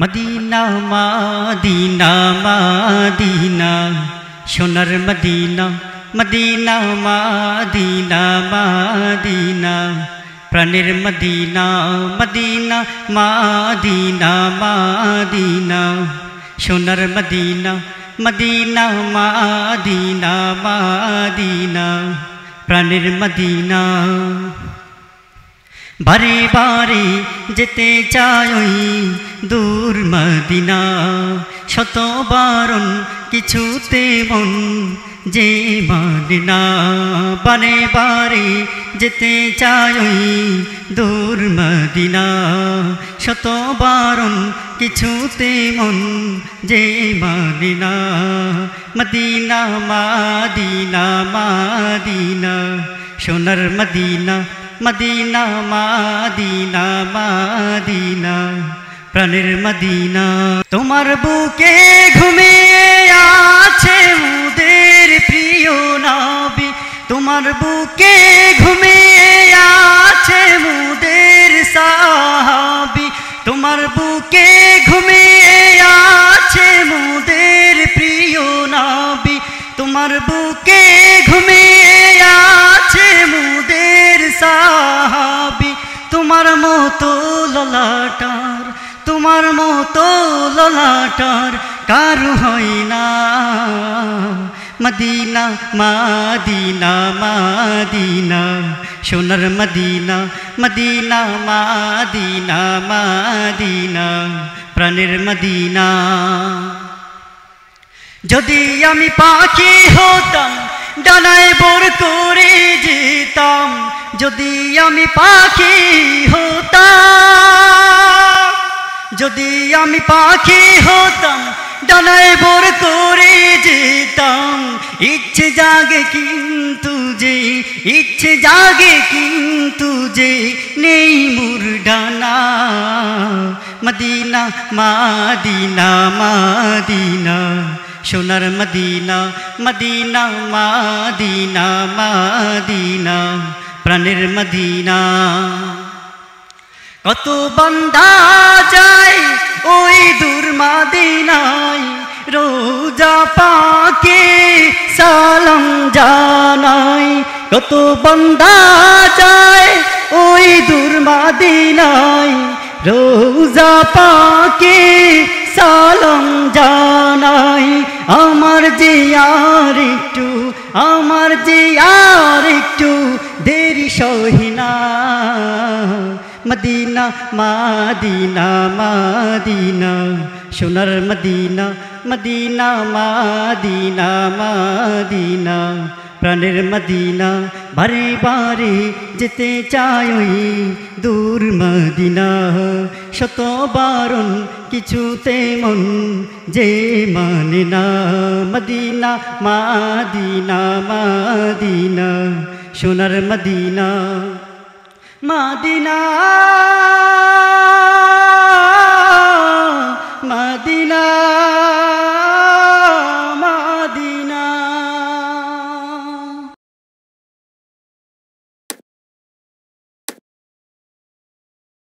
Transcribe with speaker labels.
Speaker 1: Medina Madina Madina সোনার Medina Medina Madina Madina প্রাণের Medina Medina Madina Madina সোনার মদিনা মদিনা মাদিনা মাদিনা প্রাণের মদিনা বারে বারে যেতে চাই দূর মদিনা শত বারণ কিছুতে মন যে মাদিনা বারে বারে যেতে চাই দূর মদিনা শত বারণ কিছুতে মন যে মাদিনা মদিনা, মাদিনা মাদিনা, সোনার মদিনা মদিনা, মাদিনা মাদিনা। প্রাণের মদিনা। তোমার বুকে ঘুমিয়ে আছে মুদের প্রিয় নবী। তোমার বুকে ঘুমিয়ে আছে মুদের সাহাবি। তোমার বুকে ঘুমিয়ে আছে মুদের প্রিয় নবী। তোমার বুকে তোমার মতো ললাটার কারু হয় না। মদিনা, মাদিনা মাদিনা, সোনার মদিনা মদিনা, মাদিনা মাদিনা, প্রাণের মদিনা। যদি আমি পাখি হতাম, ডানায় বোর করে যেতাম। যদি আমি পাখি হতাম যদি আমি পাখি হতাম ডানায় বোর করে যেতাম। ইচ্ছে জাগে কিন্তু যে, ইচ্ছে জাগে কিন্তু যে, নেই মুর ডানা। মদিনা, মাদিনা মাদিনা, সোনার মদিনা মদিনা, মাদিনা মাদিনা, প্রাণের মদিনা। কত বন্দা যায় ওই দূর মাদিনায়, রোজা পাকে সালাম জানাই কত বন্দা যায় ওই দূর মাদিনায়, রোজা পাকে সালাম জানাই আমার যে আর একটু, আমার যে আর একটু দেরি সহিনা মদিনা, মাদিনা মাদিনা। সোনার মদিনা মদিনা, মাদিনা মাদিনা। প্রাণের মদিনা, বারে বারে যেতে চাই দূর মদিনা। শত বারণ কিছুতে মন যে মানে না। মদিনা, মাদিনা মাদিনা, সোনার মদিনা। মাদিনা